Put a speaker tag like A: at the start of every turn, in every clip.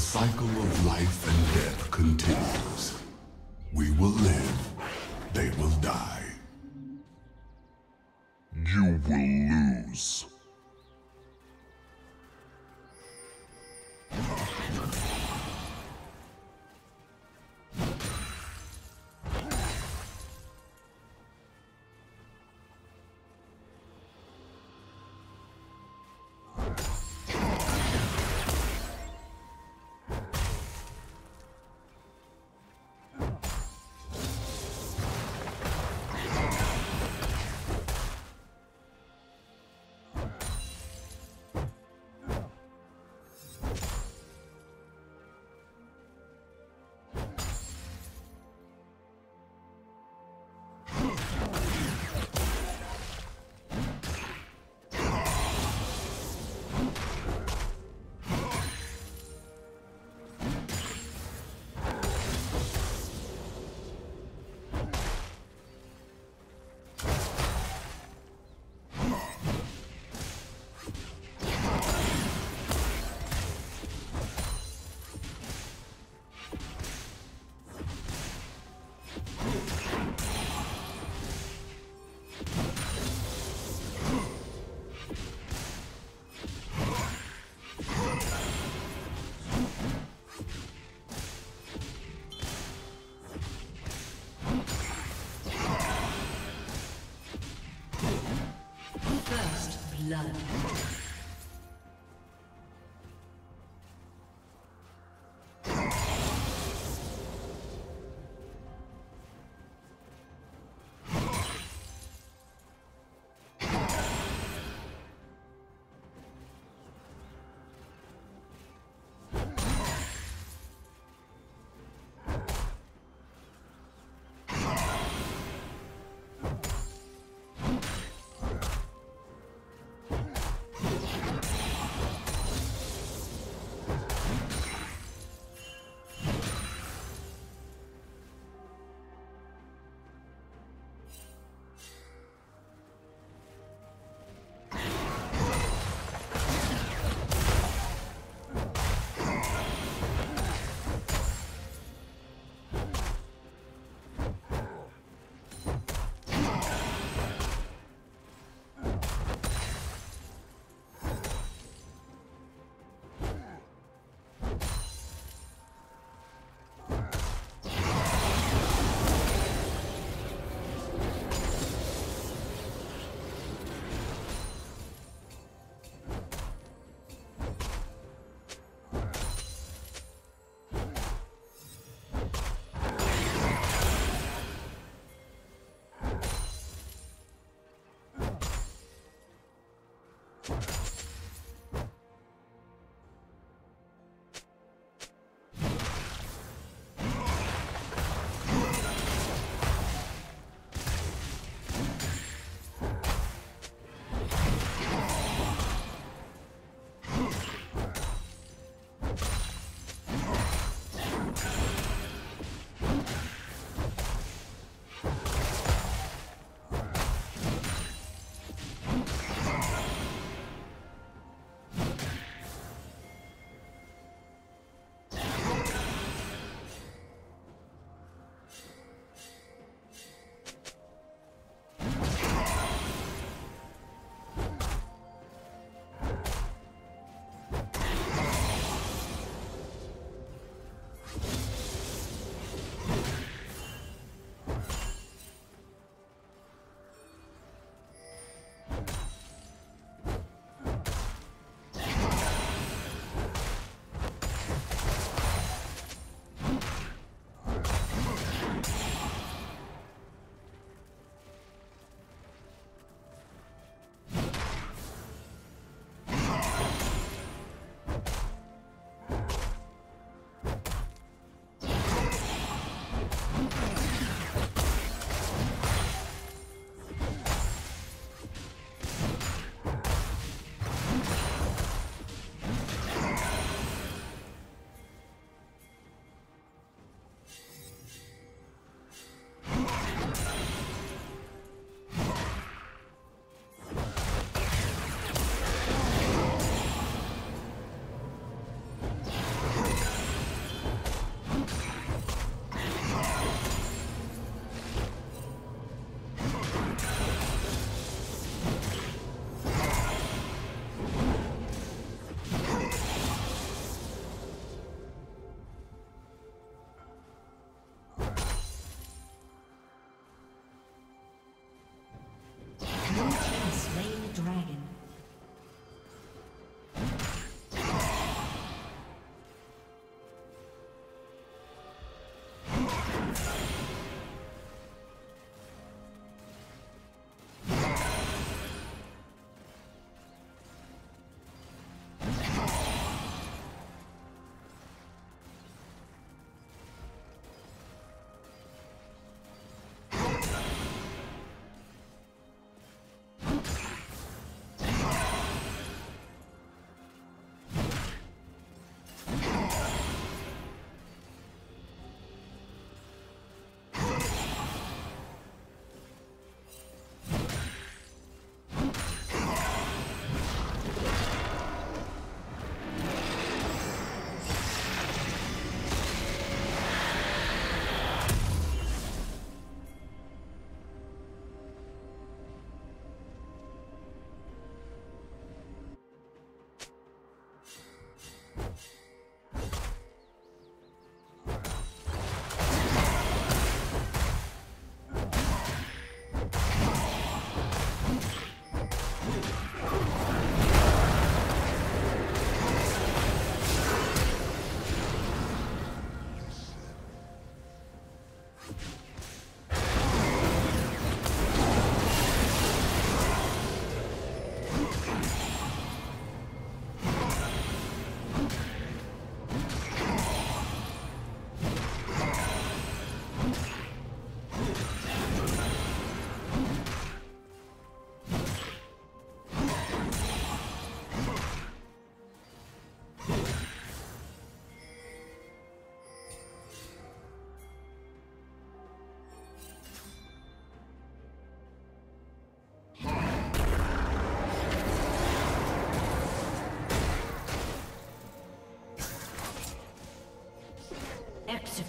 A: cycle of life and death continues. We will live, they will die.
B: You will lose.
C: Blood.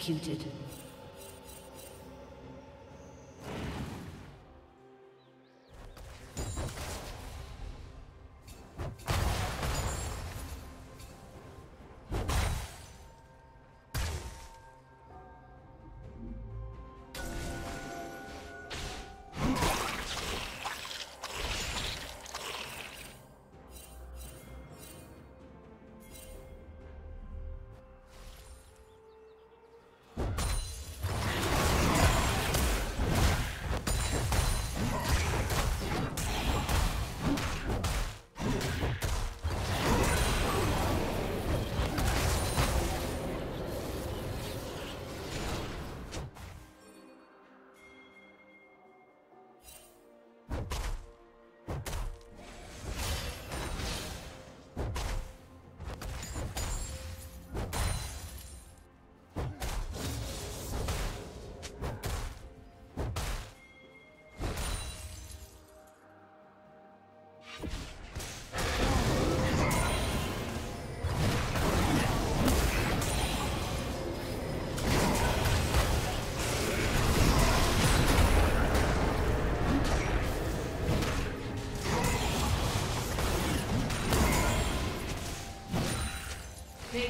C: Executed.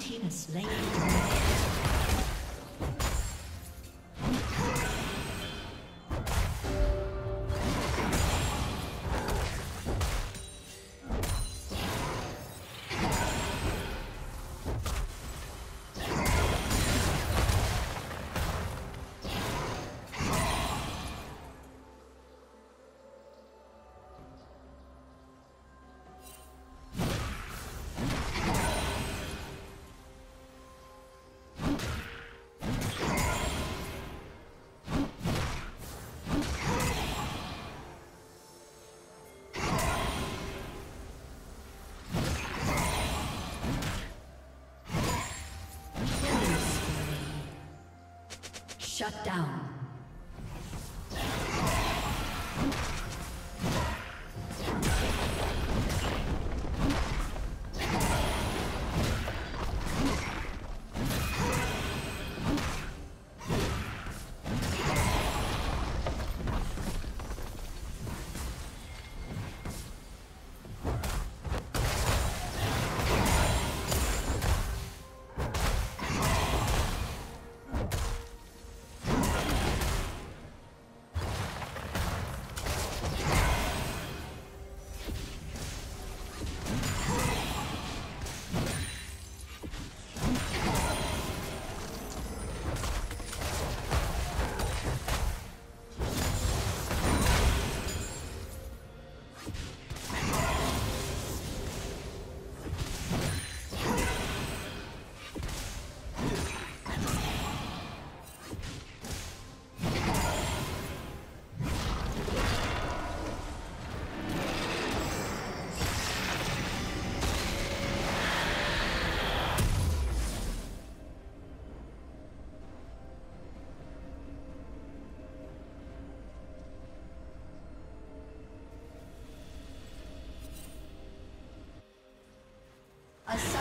C: team has slain Shut down. A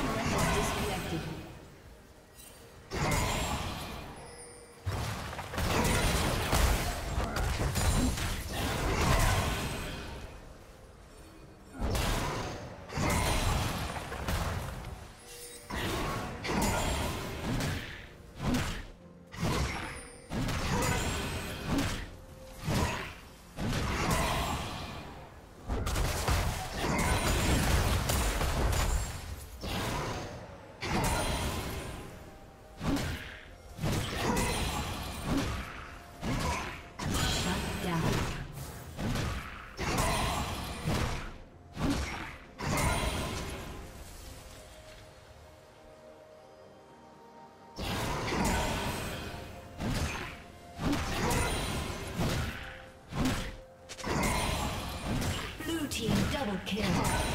C: Double kill.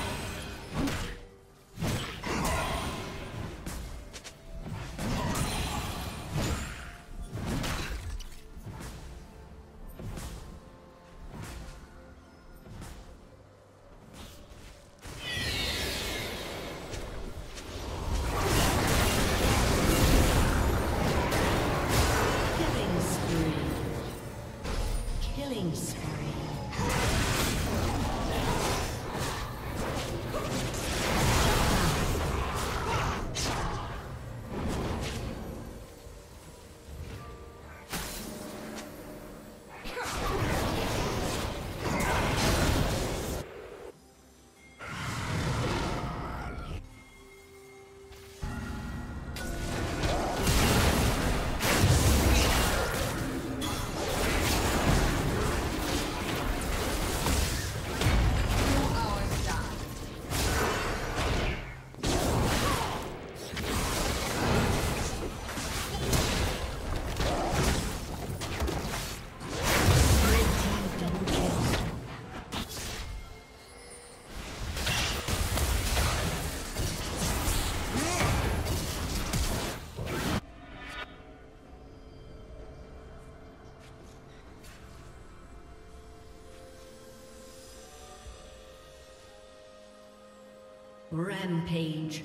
C: Rampage.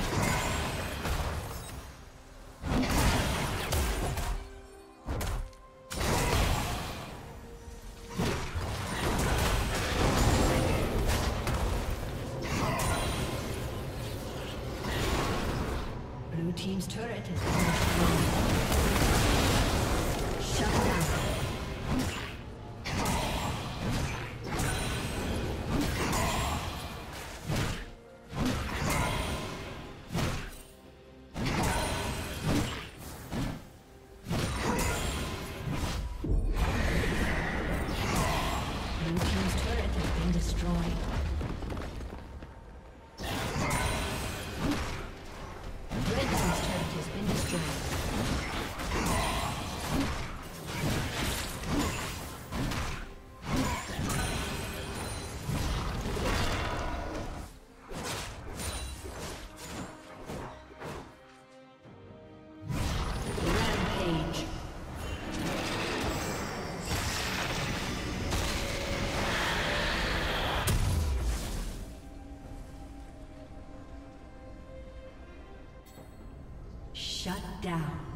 C: Shut down.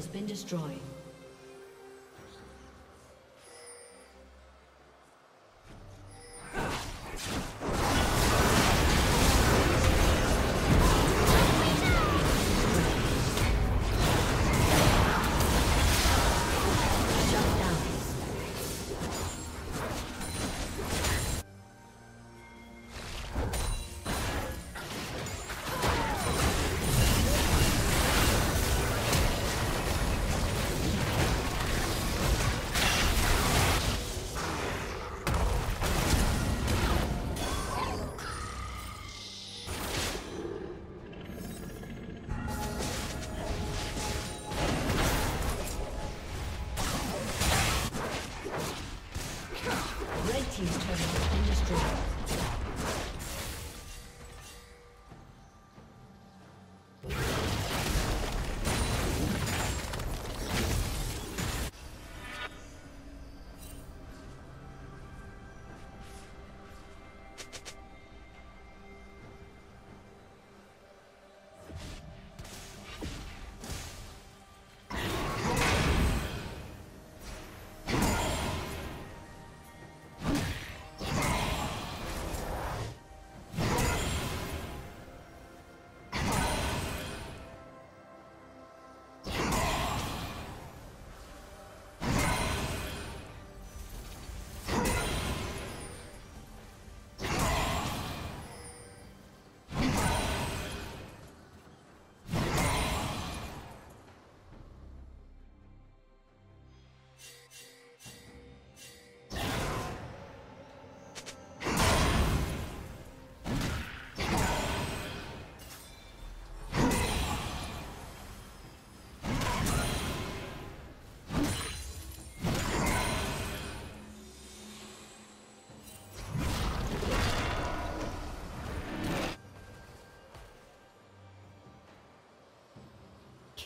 C: Has been destroyed.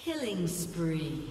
C: Killing spree.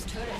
C: Team's turret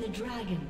C: The dragon.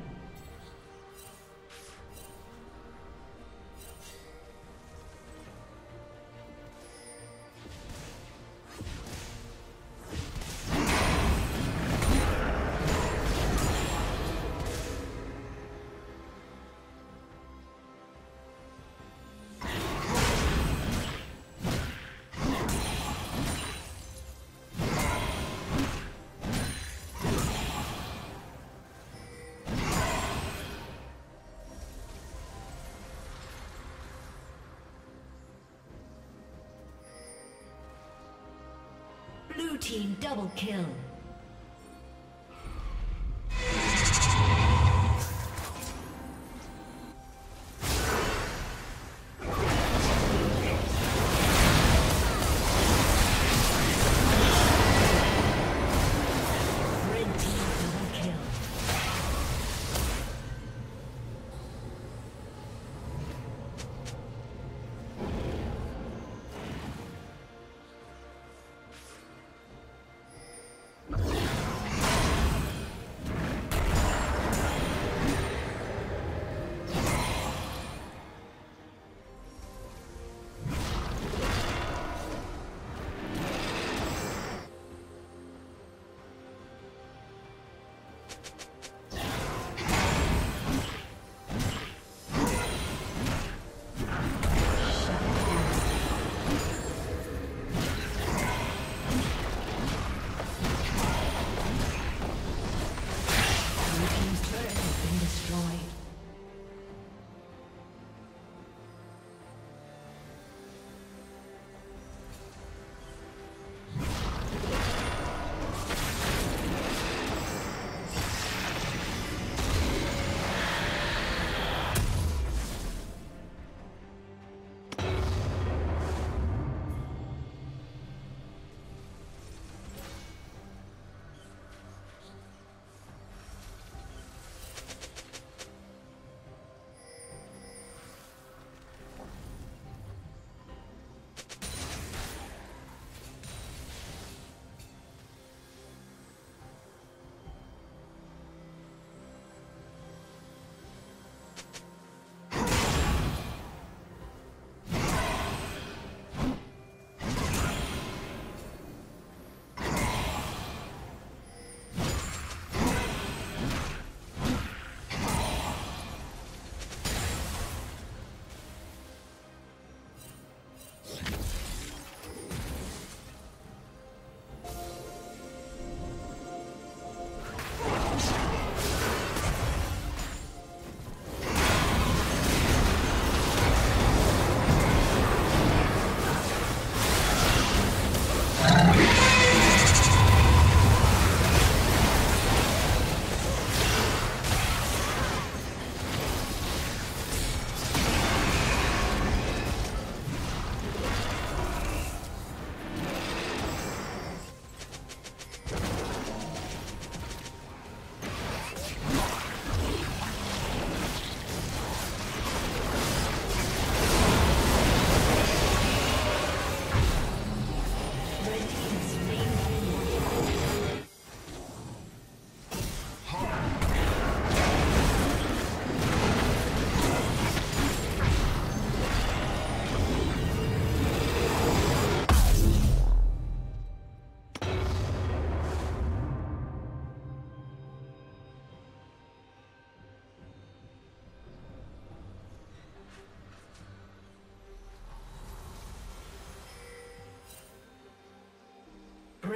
C: Team double kill.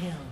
C: Kill.